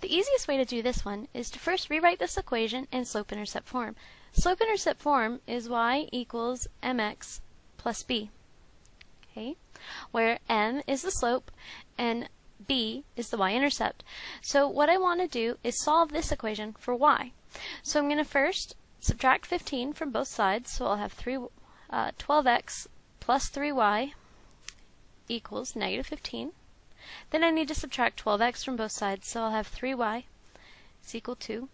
The easiest way to do this one is to first rewrite this equation in slope-intercept form. Slope-intercept form is y equals mx plus b, okay, where m is the slope and b is the y-intercept. So what I want to do is solve this equation for y. So I'm going to first subtract 15 from both sides, so I'll have 3, uh, 12x plus 3y equals negative 15. Then I need to subtract 12x from both sides, so I'll have 3y is equal to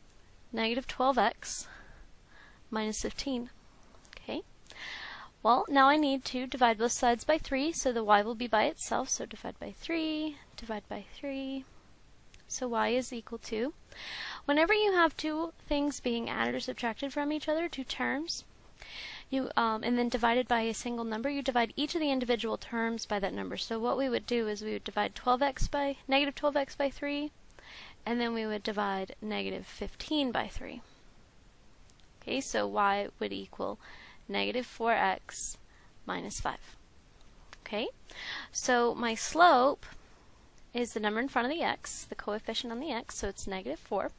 negative 12x minus 15. Okay. Well, now I need to divide both sides by 3, so the y will be by itself, so divide by 3, divide by 3, so y is equal to, whenever you have two things being added or subtracted from each other, two terms, you um, and then divided by a single number, you divide each of the individual terms by that number. So what we would do is we would divide 12x by negative 12x by 3, and then we would divide negative 15 by 3. Okay, so y would equal negative 4x minus 5. Okay, so my slope is the number in front of the x, the coefficient on the x, so it's negative 4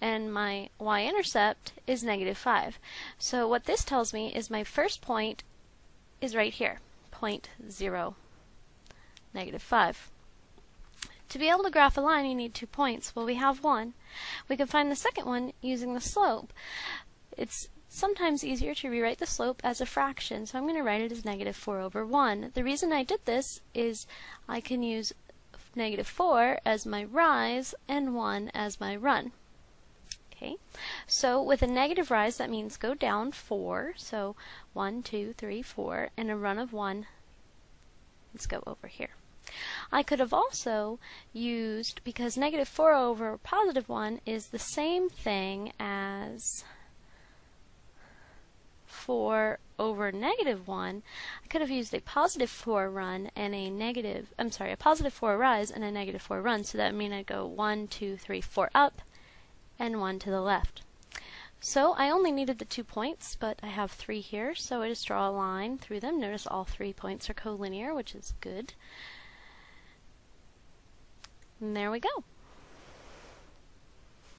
and my y-intercept is negative 5. So what this tells me is my first point is right here, point 0, negative 5. To be able to graph a line, you need two points. Well, we have one. We can find the second one using the slope. It's sometimes easier to rewrite the slope as a fraction, so I'm going to write it as negative 4 over 1. The reason I did this is I can use negative 4 as my rise and 1 as my run. Okay, so with a negative rise, that means go down 4. So 1, 2, 3, 4, and a run of 1. Let's go over here. I could have also used, because negative 4 over positive 1 is the same thing as 4 over negative 1, I could have used a positive 4 run and a negative, I'm sorry, a positive 4 rise and a negative 4 run. So that would mean I'd go 1, 2, 3, 4 up and 1 to the left. So I only needed the two points, but I have three here, so I just draw a line through them. Notice all three points are collinear, which is good. And there we go.